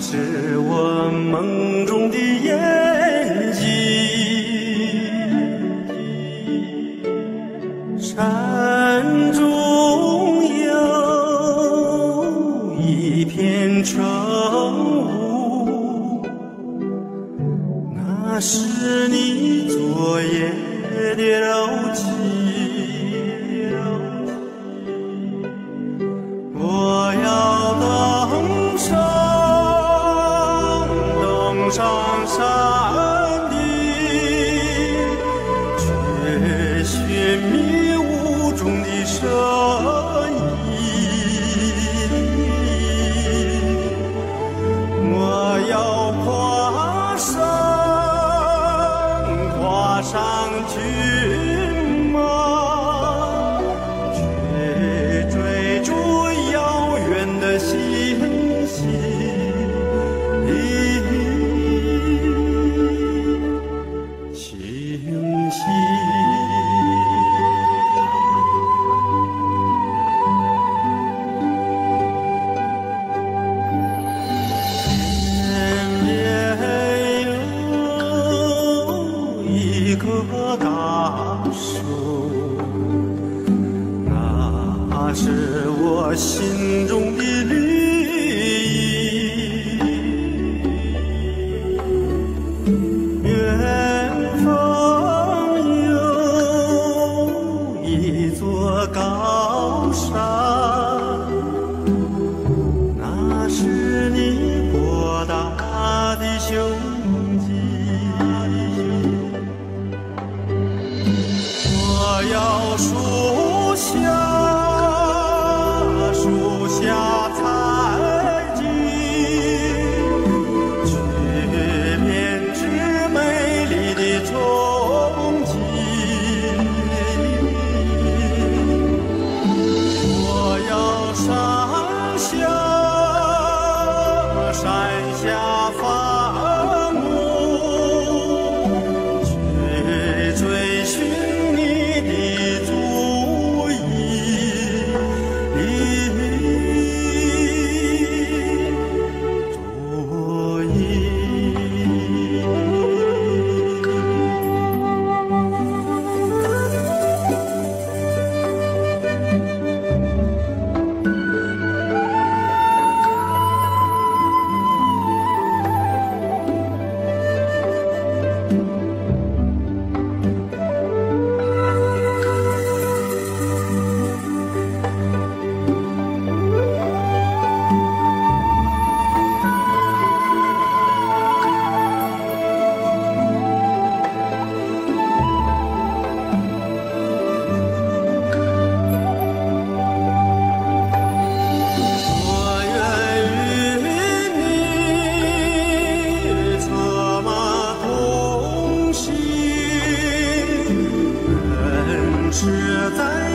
是我梦中的眼睛。山中有一片晨雾，那是你昨夜的柔情。中那是我心中的绿意。远方有一座高山，那是你。山下实在。